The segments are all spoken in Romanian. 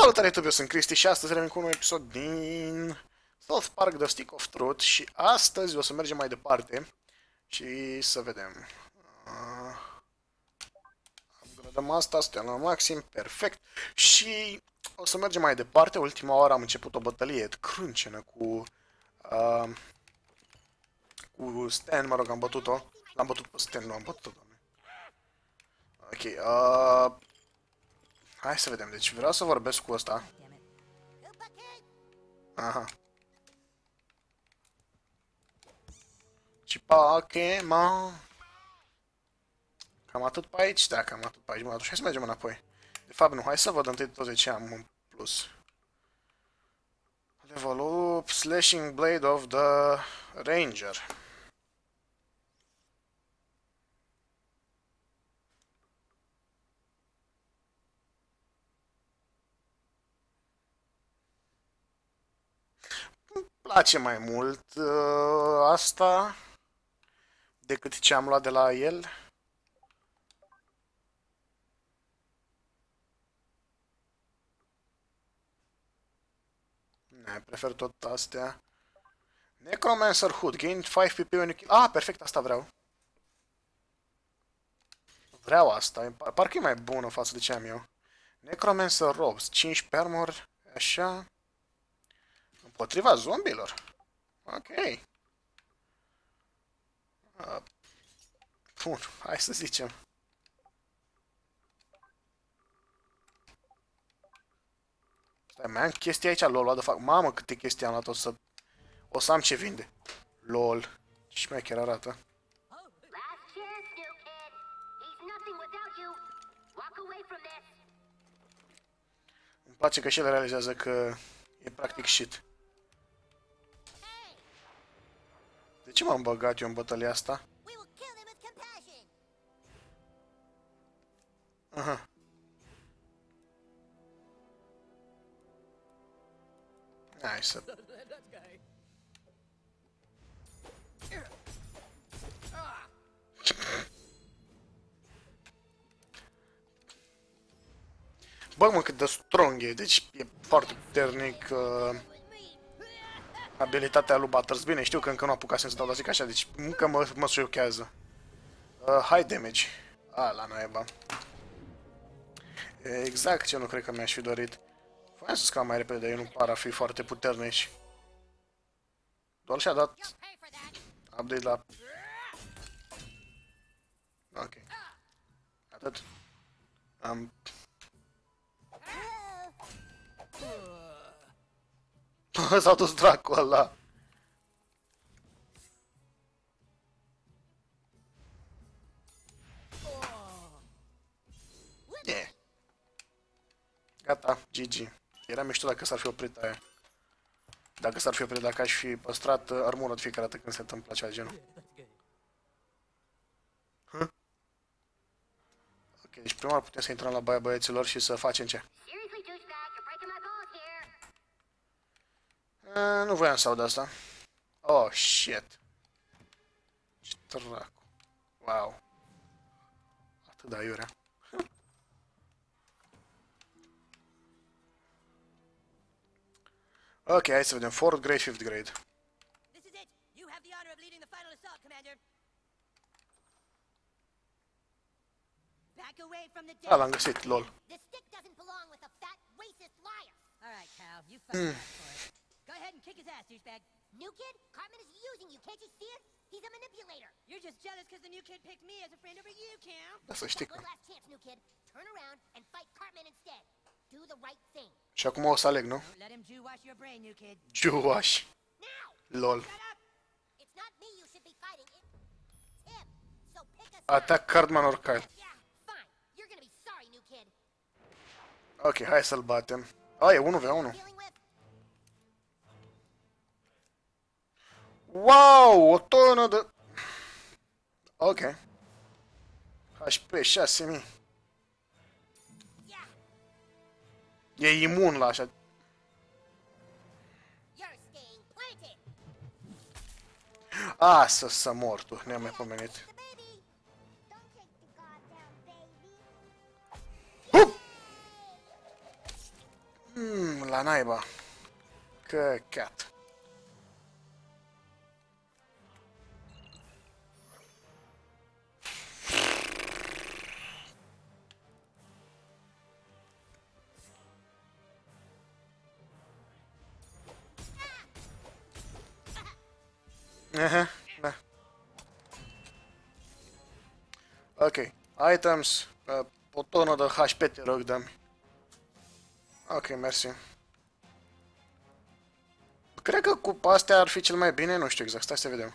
Salutare YouTube, eu sunt Cristi și astăzi revin cu un episod din South Park The Stick of Truth și astăzi o să mergem mai departe și să vedem. Uh, upgradăm asta, suntem la maxim, perfect. Și o să mergem mai departe, ultima oară am început o bătălie crâncenă cu... Uh, cu Stan, mă rog, am bătut-o. L-am bătut pe Stan, nu am bătut-o, doamne. Ok, uh, Hai să vedem, deci vreau să vorbesc cu ăsta. Aha. Și Pokémon. Cam atât pe aici? Da, cam atât pe aici. Mă, atunci hai să mergem înapoi. De fapt, nu. Hai să văd întâi tot de ce am în plus. Level up, Slashing Blade of the Ranger. Place mai mult uh, asta decât ce am luat de la el. Ne, prefer tot astea. Necromancer Hood, gain 5 PP when you kill... Ah, perfect, asta vreau. Vreau asta, parcă e mai bună față de ce am eu. Necromancer Robes, 5 permor, așa. Împotriva zombilor? Ok. Uh, bun, hai să zicem. Stai, mai am chestii aici, lol, de fac. Mamă, câte chestii am luat, o să... O să am ce vinde. Lol. Și mai chiar arată. Îmi place că și el realizează că e practic shit. De ce m-am băgat eu în bătălia asta? Aha. Hai să... Bă, mă, cât de strong e, deci e foarte puternic. Uh abilitatea lui Butters. Bine, știu că încă nu apucasem să dau, dar zic așa, deci încă mă, mă șochează. Uh, high damage. A, la naiba. Exact ce nu cred că mi-aș fi dorit. Voiam să scap mai repede, dar eu nu par a fi foarte puternici. Doar și-a dat update la... Ok. Atât. Am... S-a dus dracu ăla. Yeah. Gata, GG. Era mișto dacă s-ar fi oprit aia. Dacă s-ar fi oprit, dacă aș fi păstrat uh, armură de fiecare dată când se întâmplă acea genul. Huh? Ok, deci prima oară putem să intrăm la baia băieților și să facem ce? Uh, nu voiam să aud asta. Oh, shit. Ce dracu. Wow. Atât de aiurea. ok, hai să vedem. 4th grade, 5th grade. This is it. You have the honor of leading the final assault, Commander. Back away from the dead. Ah, l-am găsit, lol. This stick doesn't belong with a fat, racist liar. All right, Cal, you fucking mm. For it. Go ahead and kick his ass, douchebag. New kid? Cartman is using you. Can't you see it? He's a manipulator. You're just jealous because the new kid picked me as a friend over you, Cal. That's a stick. Good last chance, new kid. Turn around and fight Cartman instead. Do the right thing. Și acum o să aleg, nu? Let him Jew-wash your brain, new kid. Jew-wash. Now. Lol. It's not me you should be fighting. It's him. So pick a Attack Cartman or Kyle. Yeah, fine. You're gonna be sorry, new kid. Ok, hai să-l batem. Ah, e 1v1. Wow, o tonă de... Ok. HP 6000. E imun la așa... A, să, să mor tu, ne-am mai pomenit. Hmm, la naiba. Căcat. Aha, da. Ok. Items. Uh, o tonă de HP te rog, dă Ok, mersi. Cred că cu astea ar fi cel mai bine, nu știu exact, stai să vedem.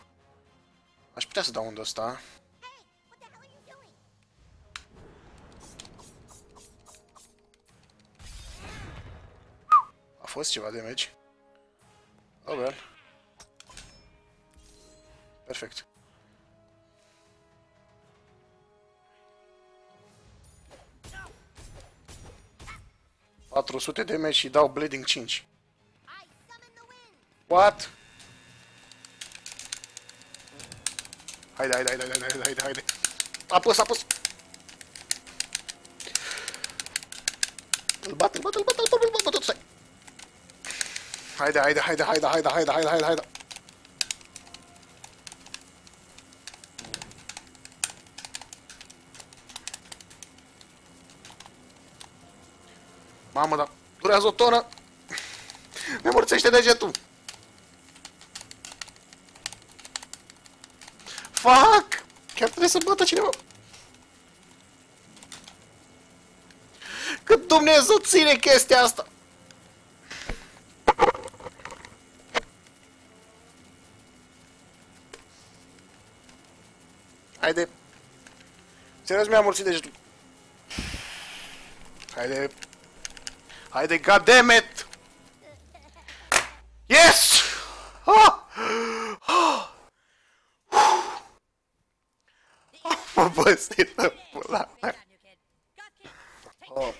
Aș putea să dau unde ăsta. A fost ceva damage. Oh well. Perfect. ...400 de meci și dau bleeding 5. What? Haide, haide, haide, haide, haide, haide. Apăs, apăs. Îl bat, îl bat, îl bat, îl bat, îl bat, îl bat, stai. Haide, haide, haide, haide, haide, haide, haide, haide, haide. Mamă, dar durează o tonă. Mi mărțește degetul. Fuck! Chiar trebuie să bată cineva. Cât Dumnezeu ține chestia asta? Haide. Serios mi-a mulțit degetul. Haide. Haide, goddammit! Yes! Ah! Ah! Mă băsit în pula mea. Oh.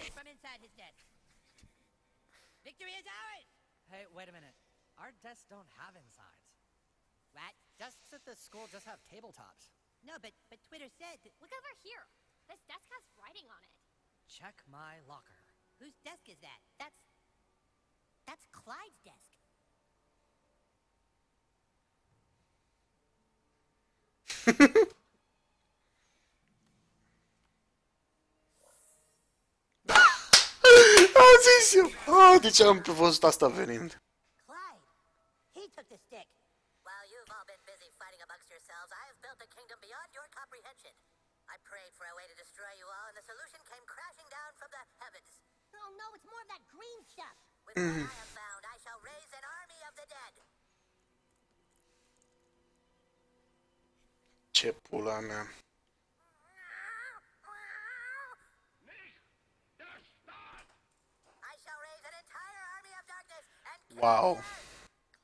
Hey, wait a minute. Our desks don't have insides. What? Desks at the school just have tabletops. No, but but Twitter said. Look over here. This desk has writing on it. Check my locker. Whose desk is that? That's that's Clyde's desk. Am zis eu. Ah, de ce am văzut asta venind? Clyde. He took the stick. While you've all been busy fighting amongst yourselves, I have built a kingdom beyond your comprehension. I prayed for a way to destroy you all, and the solution came crashing down from the heavens. Oh no, it's more of that green stuff. With what I have found, I shall raise an army of the dead. Ce pula mea. I shall raise an entire army of darkness and Wow.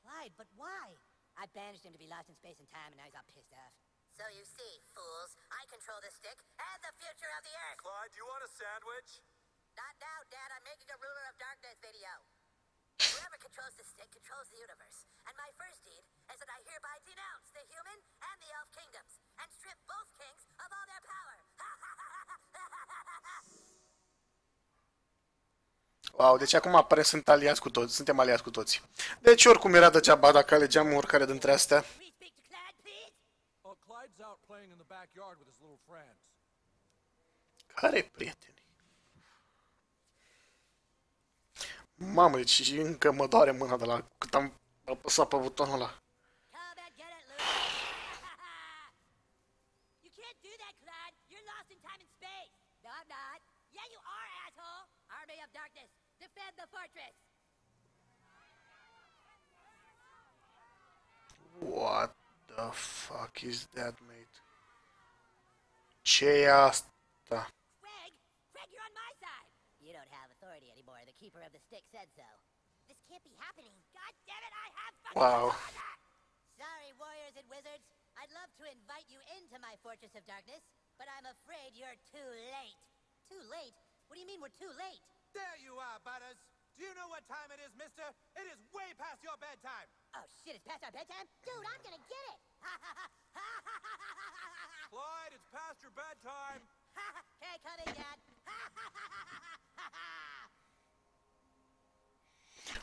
Clyde, but why? I banished him to be lost in space and time, and now he's all pissed off. So you see, fools, I control the stick and the future of the earth. Clyde, do you want a sandwich? Not now, Dad. I'm making a ruler of darkness video. Whoever controls the stick controls the universe. And my first deed is that I hereby denounce the human and the elf kingdoms and strip both kings of all their power. Wow, deci acum apare sunt aliați cu toți, suntem aliați cu toți. Deci oricum era degeaba dacă alegeam oricare dintre astea. Please speak Mamă, deci încă mă doare mâna de la cât am apăsat pe butonul ăla. What the fuck is that, mate? Ce e asta? Keeper of the stick said so. This can't be happening. God damn it, I have fucking Wow. Sorry, warriors and wizards. I'd love to invite you into my Fortress of Darkness, but I'm afraid you're too late. Too late? What do you mean we're too late? There you are, Butters. Do you know what time it is, mister? It is way past your bedtime. Oh shit, it's past our bedtime? Dude, I'm gonna get it! Clyde, it's past your bedtime. okay, coming, Dad.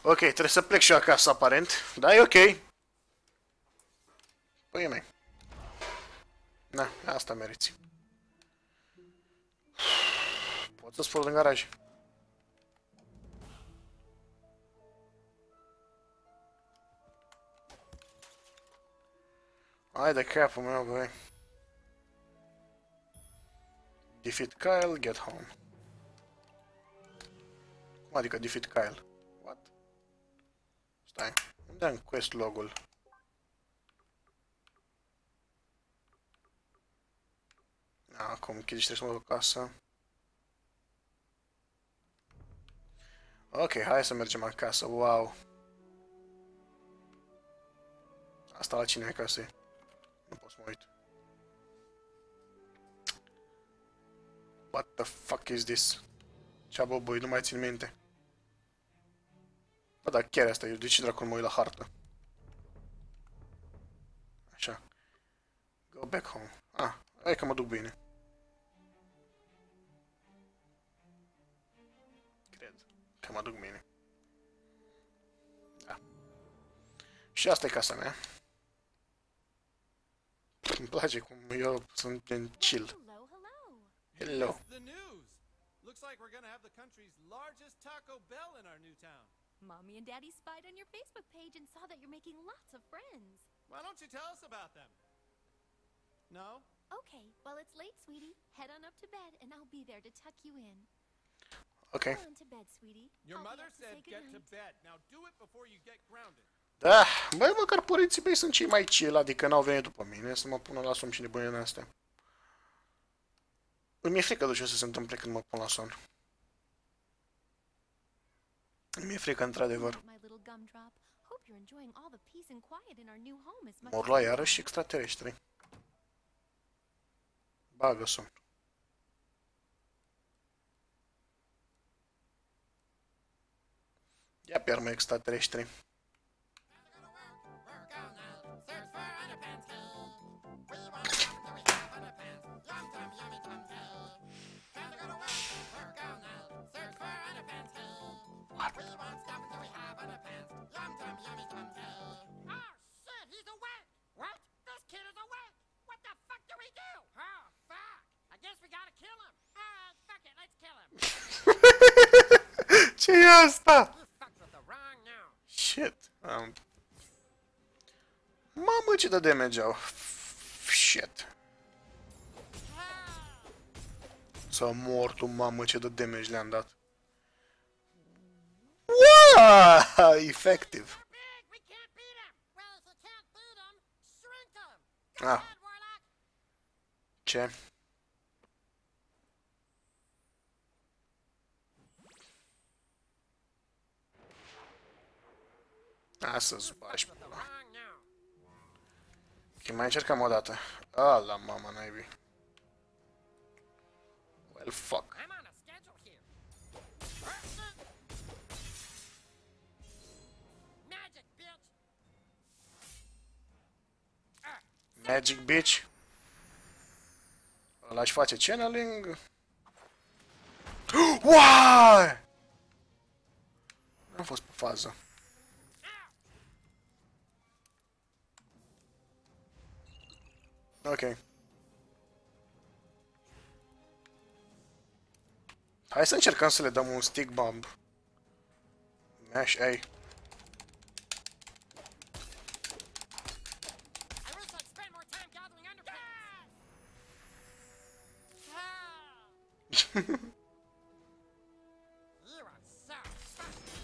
Ok, trebuie să plec și eu acasă, aparent. Da, e ok. Păi mei. Na, asta meriți. Pot să spor în garaj. Hai de capul meu, băi. Defeat Kyle, get home. Cum adică defeat Kyle? What? Stai, unde am quest logul? Acum închid și trebuie să mă duc acasă. Ok, hai să mergem acasă, wow. Asta la cine e acasă? Nu pot să mă uit. What the fuck is this? Ceabă, băi, nu mai țin minte. Bă, dar chiar asta e, de ce dracu mă uit la hartă? Așa. Go back home. Ah, hai că mă duc bine. Cred că mă duc bine. Da. Și asta e casa mea. Îmi place cum eu sunt în chill. Hello, hello. Hello. The news. Looks like we're gonna have the country's largest Taco Bell in our new town. Mommy and Daddy spied on your Facebook page and saw that you're making lots of friends. Why don't you tell us about them? No? Okay, well, it's late, sweetie. Head on up to bed, and I'll be there to tuck you in. Ok. Go on to bed, sweetie. Your I'll mother up to said say get to bed. Now do it before you get grounded. Da, băi, măcar părinții mei sunt cei mai chill, adică n-au venit după mine să mă pună la somn și nebunile astea. Îmi e frică de ce o să se întâmple când mă pun la somn. Home as much Mor as la we iarăși are. extraterestri. Bagă somn. Ia pe armă extraterestri. Ce e asta? You fucked with the wrong now. Shit. Um... Mamă, ce de damage au. Shit. Să mor tu, mamă, ce de damage le-am dat. Wow! Efectiv. Big, we can't beat him! Well, if you can't beat him, shrink him! Ah, Bad Warlock! ce? A, să-ți bași. The wrong now. Ok, mai încercăm o dată. A, la mama naibii. Well, fuck. I'm on a schedule here. Magic, bitch! Magic Bitch. Ăla își face channeling. Why? N-am fost pe fază. Ok. Hai să încercăm să le dăm un stick bomb. Mash A. I wish I'd spend more time gathering underpants. Ah! you are so fucking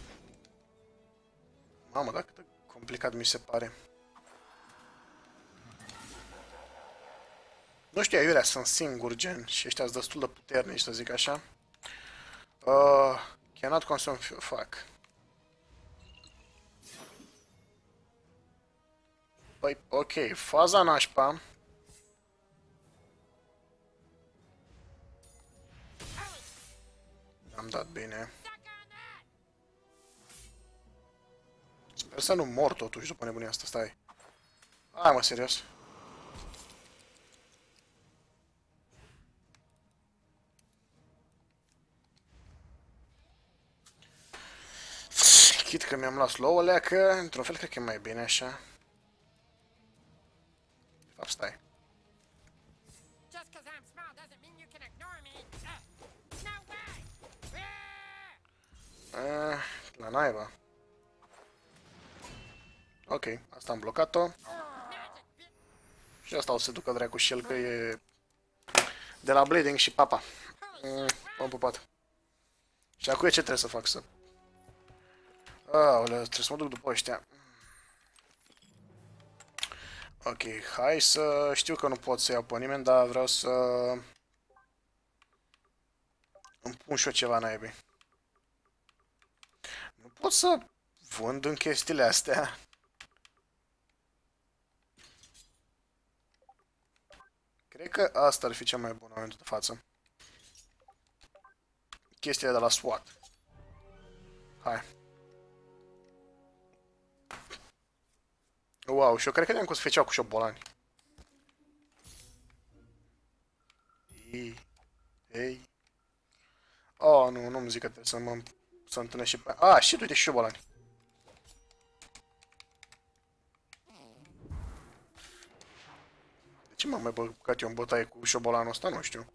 Mamă, da cât de complicat mi se pare. Nu știu, aiurea sunt singur gen și ăștia sunt destul de puternici, să zic așa. Uh, cannot consume fuel, fuck. Păi, ok, faza nașpa. Am dat bine. stuck on that! Sper să nu mor totuși după nebunia asta, stai. Hai mă, serios. Că mi-am luat slow leacă, într-un fel cred că e mai bine așa. De fapt, stai. Just because I'm small doesn't mean you can ignore me. Uh, no way! Ah! Eh, la naiba. Ok, asta am blocat-o. Și asta o să ducă dracu și el că e de la bleeding și papa. Mm, am pupat. Și acum e ce trebuie să fac să... Aoleu, trebuie să mă duc după ăștia. Ok, hai să... Știu că nu pot să iau pe nimeni, dar vreau să... Îmi pun și eu ceva naibii. Nu pot să vând în chestiile astea. Cred că asta ar fi cea mai bună în momentul de față. Chestiile de la SWAT. Hai. Wow, și eu cred că ne-am cum să feceau cu șobolani. Ei. Ei. Oh, nu, nu-mi zic că trebuie să mă să întâlnesc și pe... Ah, și uite, și șobolani. De ce m-am mai băgat eu în bătaie cu șobolanul ăsta? Nu știu.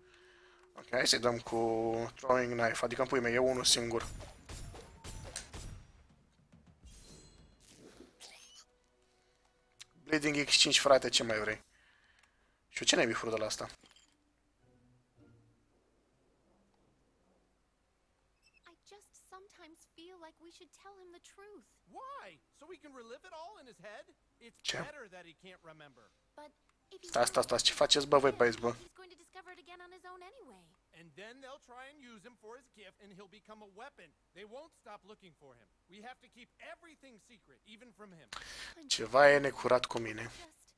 Ok, hai să-i dăm cu throwing knife, adică în pui mei, e unul singur. Bleeding X5, frate, ce mai vrei? Și ce n-ai bifurul de la asta? I just sometimes feel like we should tell him the truth. Why? So we can relive it all in his head? It's Ce? better that he can't remember. But if he Stai, stai, stai, ce faceți, bă, voi pe aici, bă? Then they'll try and use him for his gift and he'll become a weapon. They won't stop looking for him. We have to keep everything secret, even from him. I'm Ceva e necurat cu mine. just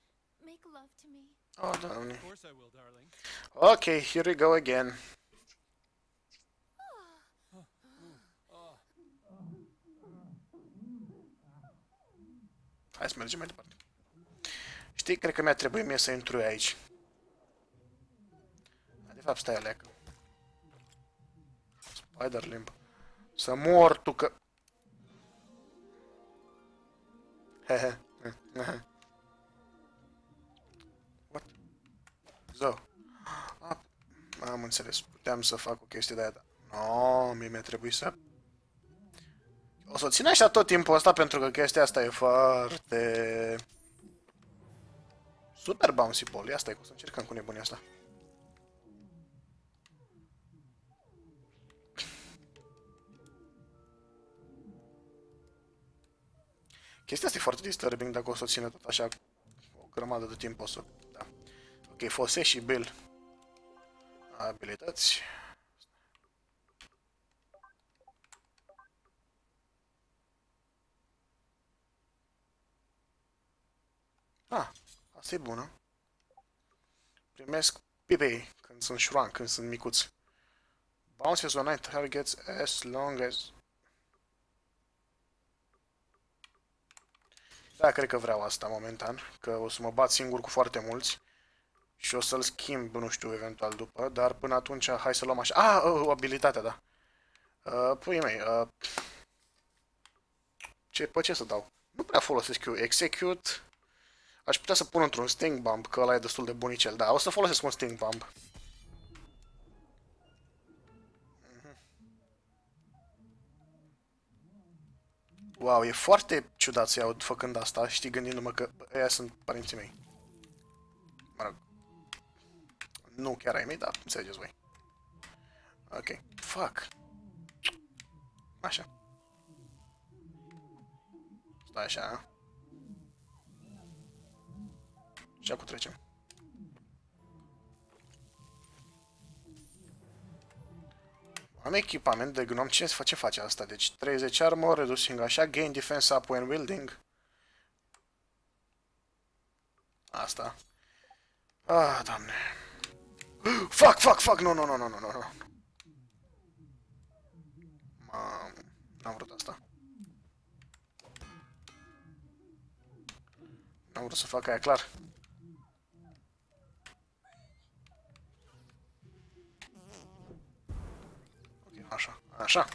make love to me. Oh, doamne. Of course I will, darling. Ok, here we go again. Hai să mergem mai departe. Știi, cred că mi-a trebuit mie să intru aici. De fapt, stai aleacă. Spider limb. Să mor tu că... Hehe. What? Zo. Ah, am înțeles. Puteam să fac o chestie de aia, dar... No, mie mi-a trebuit să... O să o țin așa tot timpul ăsta pentru că chestia asta e foarte... Super bouncy ball. Ia stai, că o să încercăm cu nebunia asta. Chestia asta e foarte disturbing dacă o să o țină tot așa o grămadă de timp o să... Da. Ok, Fose și Bill. Abilități. Ah, asta e bună. Primesc pipi când sunt shrunk, când sunt micuți. Bounces on night targets as long as... Da, cred că vreau asta momentan, că o să mă bat singur cu foarte mulți. Și o să-l schimb, nu știu, eventual după, dar până atunci hai să luăm așa... Ah, uh, abilitatea, da. Uh, păi mei, uh, ce, pe ce să dau? Nu prea folosesc eu execute. Aș putea să pun într-un sting bomb, că ăla e destul de bunicel. Da, o să folosesc un sting bomb. Wow, e foarte ciudat să iau făcând asta, știi, gândindu-mă că ăia sunt părinții mei. Mă rog. Nu chiar ai mei, dar înțelegeți voi. Ok. Fuck. Așa. Stai așa. Și acum trecem. Am echipament de gnom. Ce face, face asta? Deci 30 armor, reducing așa, gain defense up when wielding. Asta. Ah, doamne. Fuck, fuck, fuck, nu, nu, nu, nu, nu, nu. Mam, n-am vrut asta. N-am vrut să fac aia clar. Așa, așa.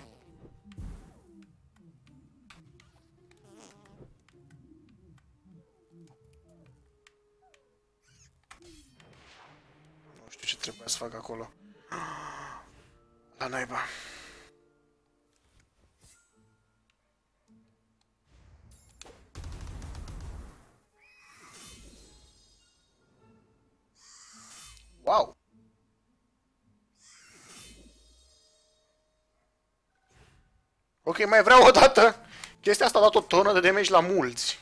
Nu știu ce trebuie să fac acolo. La naiba. Ok, mai vreau o dată. Chestia asta a dat o tonă de damage la mulți.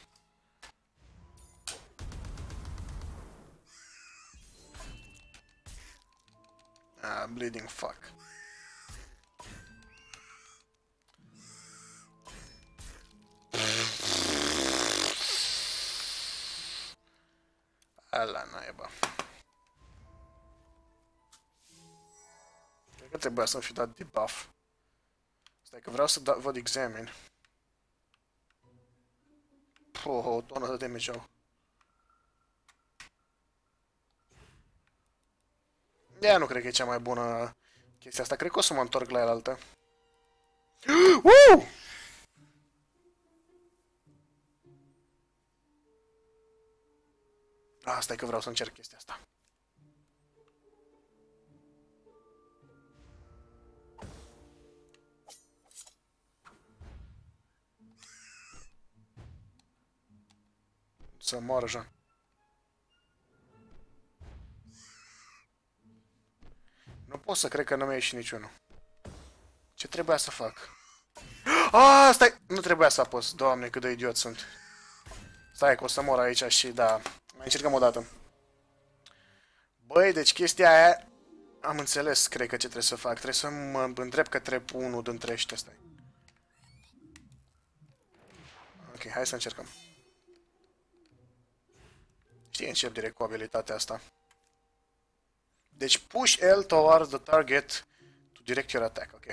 Ah, bleeding fuck. Ala naiba. Cred că trebuia să-mi fi dat debuff. Stai că vreau să da, văd examin. Oh, o tonă de damage au. Ea nu cred că e cea mai bună chestia asta. Cred că o să mă întorc la el altă. Uh! Asta e că vreau să încerc chestia asta. Să moară Jean. Nu pot să cred că nu mi-a ieșit niciunul. Ce trebuia să fac? Ah, stai! Nu trebuia să apăs. Doamne, cât de idiot sunt. Stai că o să mor aici și da. Mai încercăm o dată. Băi, deci chestia aia... Am înțeles, cred că ce trebuie să fac. Trebuie să mă întreb către unul dintre ăștia. Stai. Ok, hai să încercăm. Știi, încep direct cu abilitatea asta. Deci push L towards the target to direct your attack, ok.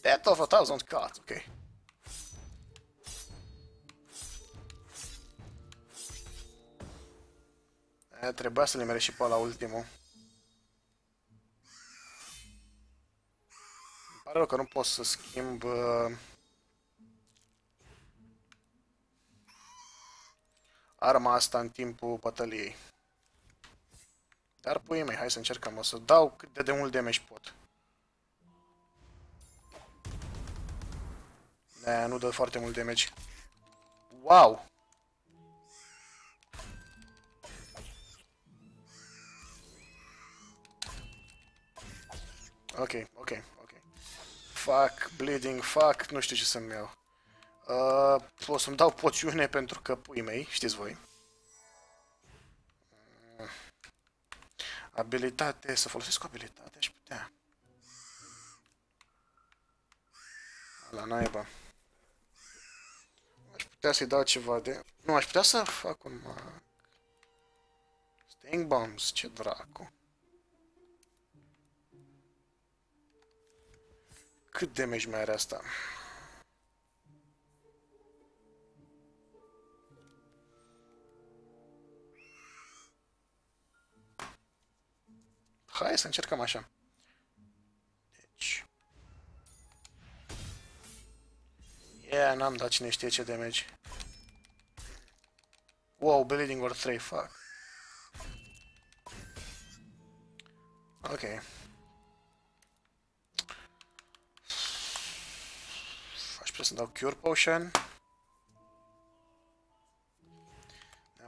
Death of a thousand cards, ok. E, trebuia să le merg și pe la ultimul. Îmi pare rău că nu pot să schimb... Uh... arma asta în timpul bătăliei. Dar pui mei, hai să încercăm. O să dau cât de, de mult damage pot. Ne, nu dă foarte mult damage. Wow! Ok, ok, ok. Fuck, bleeding, fuck, nu știu ce să-mi iau. Uh, o să-mi dau poțiune pentru că pui mei, știți voi. Abilitate, să folosesc o abilitate, aș putea. La naiba. Aș putea să-i dau ceva de... Nu, aș putea să fac un mag. Sting bombs, ce dracu. Cât damage mai are asta? Hai să încercăm așa. Deci... Yeah, n-am dat cine știe ce damage. Wow, bleeding or 3, fuck. Ok. Aș putea să dau Cure Potion.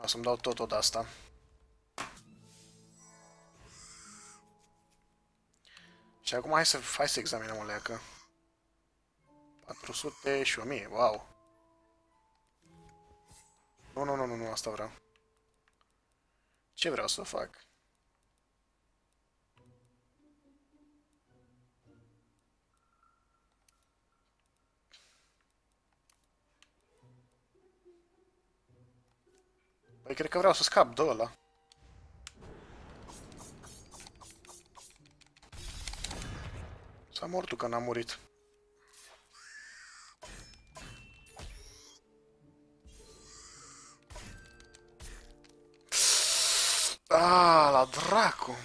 O să-mi dau tot tot asta. Și acum hai să, hai să examinăm o leacă. 400 și 1000, wow. Nu, nu, nu, nu, nu, asta vreau. Ce vreau să fac? Păi cred că vreau să scap de ăla. S-a mortul că n-a murit. Ah, la dracu, mă.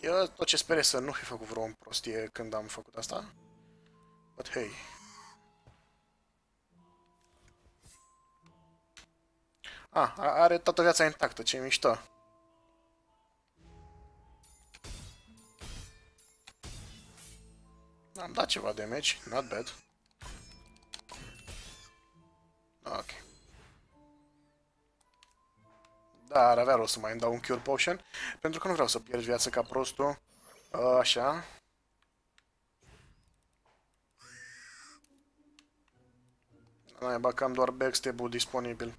Eu tot ce sper e să nu fi făcut vreo prostie când am făcut asta. But hey. A- are toată viața intactă, ce mișto. Am dat ceva damage, not bad. Ok. Da, ar avea rost să mai îmi dau un Cure Potion, pentru că nu vreau să pierd viață ca prostul. Așa. Mai bă, că am doar backstab-ul disponibil.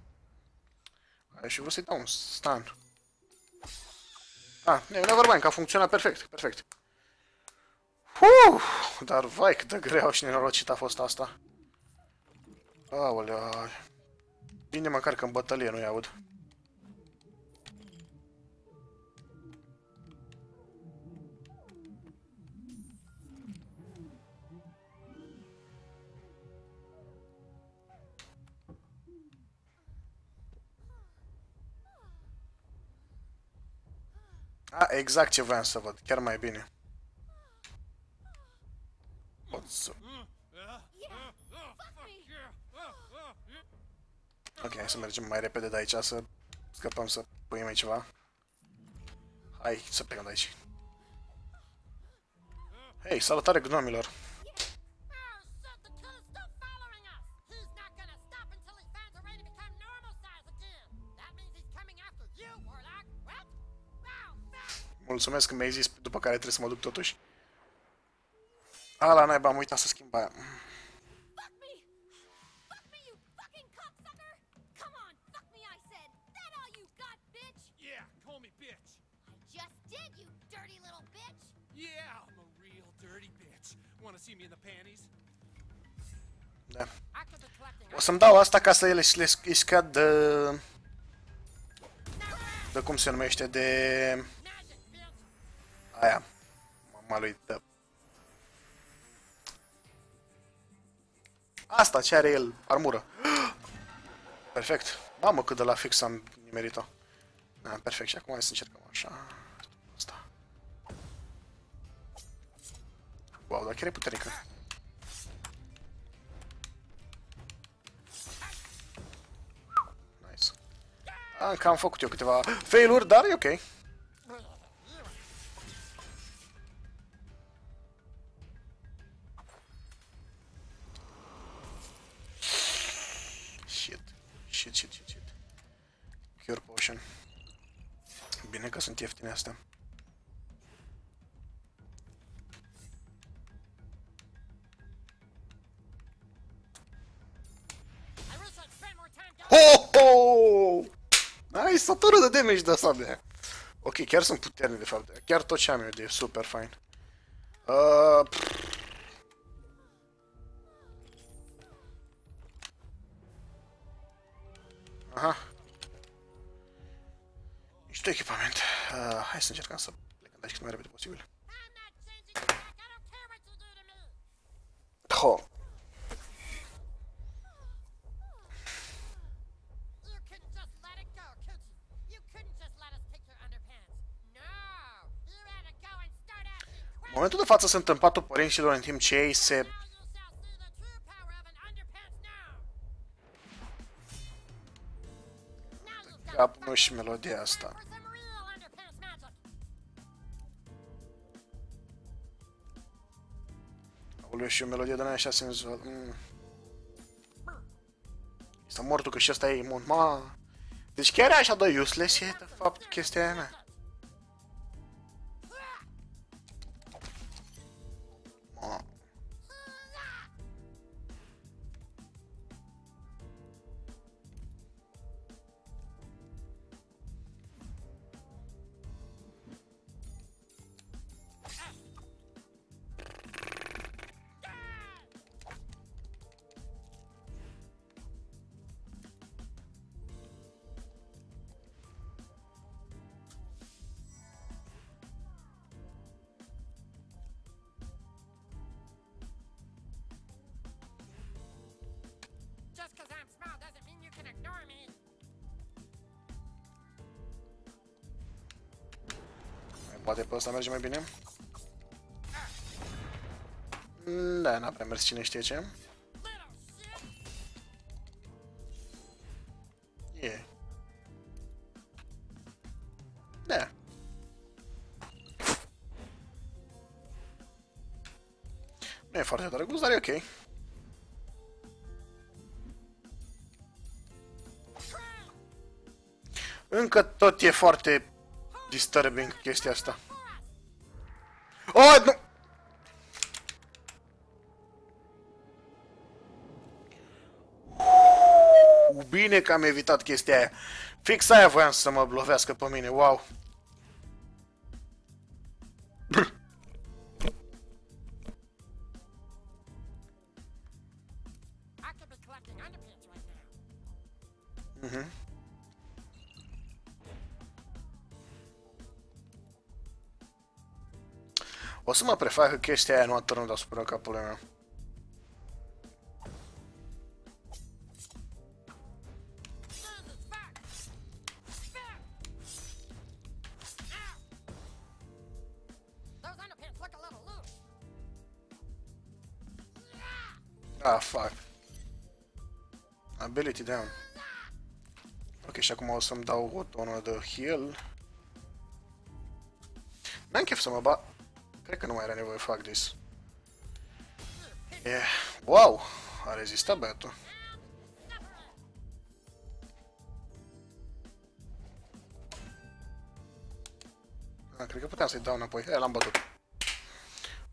Ai și vreau să-i dau un stun. Ah, never mind, că a funcționat perfect, perfect. Uf, dar vai cât de greu și nenorocit a fost asta. Aoleu. Bine măcar că în bătălie nu-i aud. A, exact ce voiam să văd, chiar mai bine. Pot să... Ok, hai să mergem mai repede de aici, să scăpăm să punem aici ceva. Hai, să plecăm de aici. Hei, salutare gnomilor! Mulțumesc că mi-ai zis, după care trebuie să mă duc totuși. Ala, naiba, am uitat să schimb aia. Fuck me! Fuck me, you fucking cocksucker! Come on, fuck me, I said! That all you got, bitch? Yeah, call me bitch. I just did, you dirty little bitch! Yeah, I'm a real dirty bitch. Wanna see me in the panties? Da. After the collecting, O să-mi dau asta ca să ele le îi scad de... De cum se numește, de... magic, bitch. Aia. Mama lui de... Asta, ce are el? Armură. Perfect. Mamă, cât de la fix am nimerit-o. Da, perfect. Și acum hai să încercăm așa. Asta. Wow, dar chiar e puternică. Nice. Încă am făcut eu câteva fail-uri, dar e ok. De damage de sabia. Ok, chiar sunt puternic de fapt. Chiar tot ce am eu de super fine. Uh, pff. Aha. Niște echipament. Uh, hai să încercăm să plecăm de aici cât mai repede posibil. I'm momentul de față sunt în patul părinților în timp ce ei se... Now you shall see the true power of an underpants now. Now you've got Cap to nu și melodia asta. for some real underpants magic. Aoleu, și o melodie de aia așa senzual. Mm. Este mortul că și ăsta e imun. Ma. Deci chiar e așa de useless e de fapt chestia aia mea. Poate pe ăsta merge mai bine. Mm, Da, n-a prea mers cine știe ce. E. Da. Nu e foarte drăguț, dar e ok. Încă tot e foarte disturbing chestia asta. Oh, nu! Uu, Bine că am evitat chestia aia. Fix aia voiam să mă blovească pe mine, wow. Să mă prefac că chestia aia nu a turnat asupra capului meu. Jesus, fuck! Fuck! Ow! Those underpants look a little loose. Ah, fuck. Ability down. Ok, și acum o să-mi dau o tonă de heal. N-am chef să mă bat. Cred că nu mai era nevoie să fac this. Yeah. Wow! A rezistat băiatul. Ah, cred că puteam să-i dau înapoi. E, l-am bătut.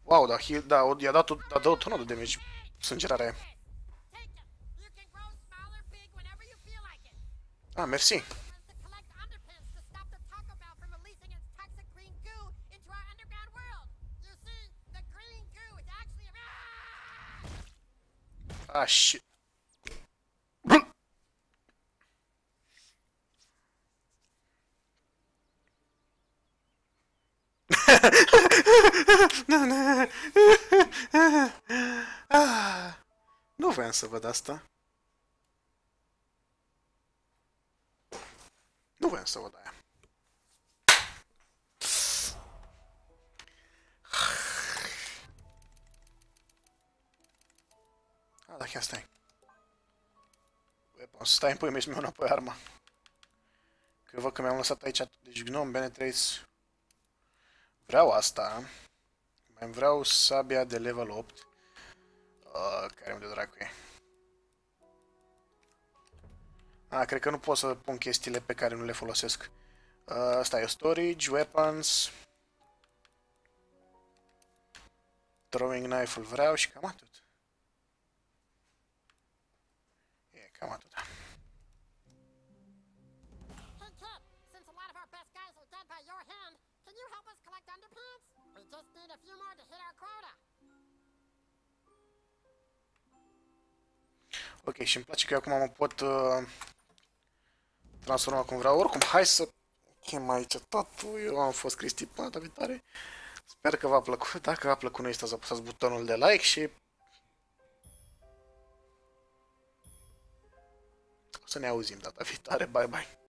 Wow, da, heal, da, o- i-a dat, o- a dat o tonă de damage. Sângerarea aia. Take Ah! Shit. Nu voiam să văd asta. Nu voiam să văd aia. Ah, da, chiar stai. Weapons. Stai în pui mei să-mi iau înapoi arma. Că văd că mi-am lăsat aici, deci Gnome Penetrates. Vreau asta. Mai vreau sabia de level 8. Uh, care unde dracu e? Ah, cred că nu pot să pun chestiile pe care nu le folosesc. Uh, asta e storage, weapons. Throwing knife-ul vreau și cam atât. E cam atât. Hey, kid, since a lot of our best guys are dead by your hand, can you help us collect underpants? We just need a few more to hit our quota. Ok, și îmi place că eu acum mă pot uh, transforma cum vreau. Oricum, hai să chem aici totul. Eu am fost Cristi până data viitoare. Sper că v-a plăcut. Dacă v-a plăcut, nu uitați să apăsați butonul de like și... să ne auzim data viitoare. Bye, bye!